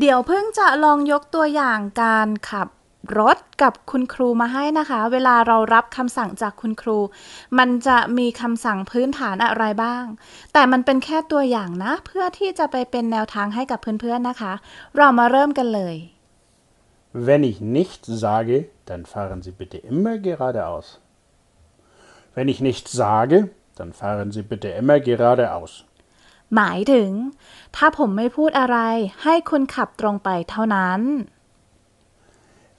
เดี๋ยวเพิ่งจะลองยกตัวอย่างการขับรถกับคุณครูมาให้นะคะ เวลาเรารับคำสั่งจากคุณครู มันจะมีคำสั่งพื้นฐานอะไรบ้าง แต่มันเป็นแค่ตัวอย่างนะ เพื่อที่จะไปเป็นแนวทางให้กับเพื่อนๆนะคะ เรามาเริ่มกันเลย Wenn ich nichts sage, dann fahren Sie bitte immer geradeaus. Wenn ich nichts sage, dann fahren Sie bitte immer geradeaus. หมายถึง ถ้าผมไม่พูดอะไร ให้คุณขับตรงไปเท่านั้น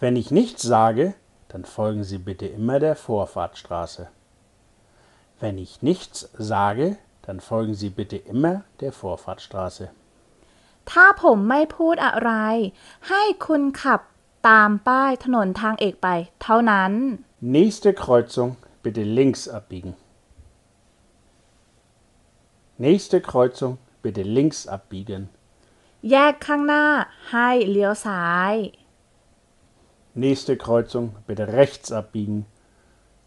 Wenn ich nichts sage, dann folgen Sie bitte immer der Vorfahrtstraße. Wenn ich nichts sage, dann folgen Sie bitte immer der Vorfahrtstraße. ถ้าผมไม่พูดอะไร ให้คุณขับตามป้ายถนนทางเอกไป เท่านั้น Nächste Kreuzung bitte links abbiegen. Nächste Kreuzung bitte links abbiegen. แยกข้างหน้าให้เลี้ยวซ้าย Nächste Kreuzung bitte rechts abbiegen.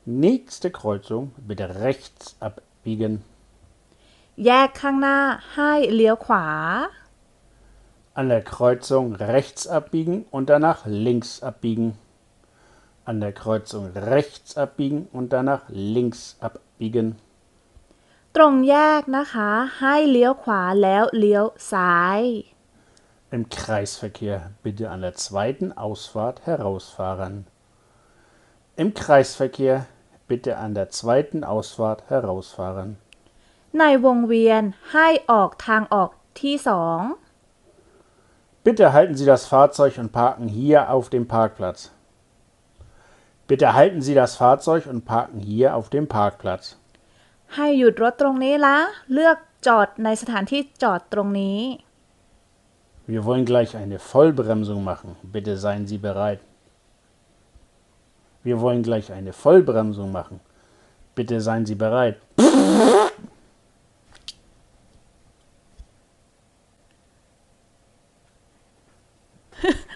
Nächste Kreuzung bitte rechts abbiegen. แยกข้างหน้าให้เลี้ยวขวา An der Kreuzung rechts abbiegen und danach links abbiegen. An der Kreuzung rechts abbiegen und danach links abbiegen. ตรงแยกนะคะ ให้เลี้ยวขวาแล้วเลี้ยวซ้าย Im Kreisverkehr bitte an der zweiten Ausfahrt herausfahren. Im Kreisverkehr bitte an der zweiten Ausfahrt herausfahren. ในวงเวียนให้ออกทางออกที่สอง Bitte halten Sie das Fahrzeug und parken hier auf dem Parkplatz. Bitte halten Sie das Fahrzeug und parken hier auf dem Parkplatz. ให้หยุดรถตรงนี้ละเลือกจอดในสถานที่จอดตรงนี้ Wir wollen gleich eine Vollbremsung machen. Bitte seien Sie bereit. Wir wollen gleich eine Vollbremsung machen. Bitte seien Sie bereit.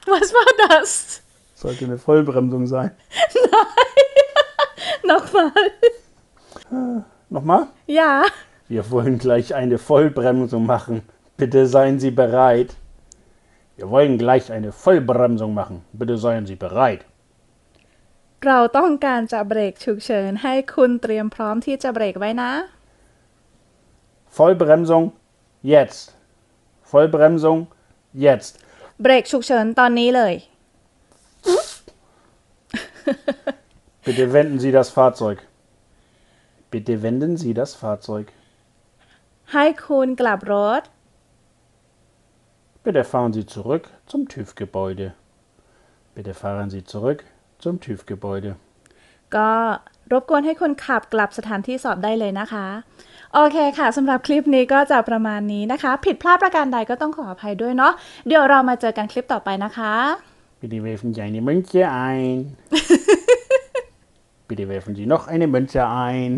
Was war das? Sollte eine Vollbremsung sein. Nochmal. Nochmal? Ja. Wir wollen gleich eine Vollbremsung machen. Bitte seien Sie bereit. Wir wollen gleich eine Vollbremsung machen. Bitte seien Sie bereit. เราต้องการจะเบรกฉุกเฉินให้คุณเตรียมพร้อมที่จะเบรกไว้นะ Vollbremsung jetzt. Vollbremsung jetzt. เบรกฉุกเฉินตอนนี้เลย Bitte wenden Sie das Fahrzeug. Bitte wenden Sie das Fahrzeug. ให้คุณกลับรถ Bitte fahren Sie zurück zum TÜV-Gebäude. Bitte fahren Sie zurück zum TÜV-Gebäude. ก็รบกวนให้คุณขับกลับสถานที่สอบได้เลยนะคะ โอเคค่ะสำหรับคลิปนี้ก็จะประมาณนี้นะคะ ผิดพลาดประการใดก็ต้องขออภัยด้วยเนาะเดี๋ยวเรามาเจอกันคลิปต่อไปนะคะ Bitte werfen Sie eine Münze ein. Bitte werfen Sie noch eine Münze ein.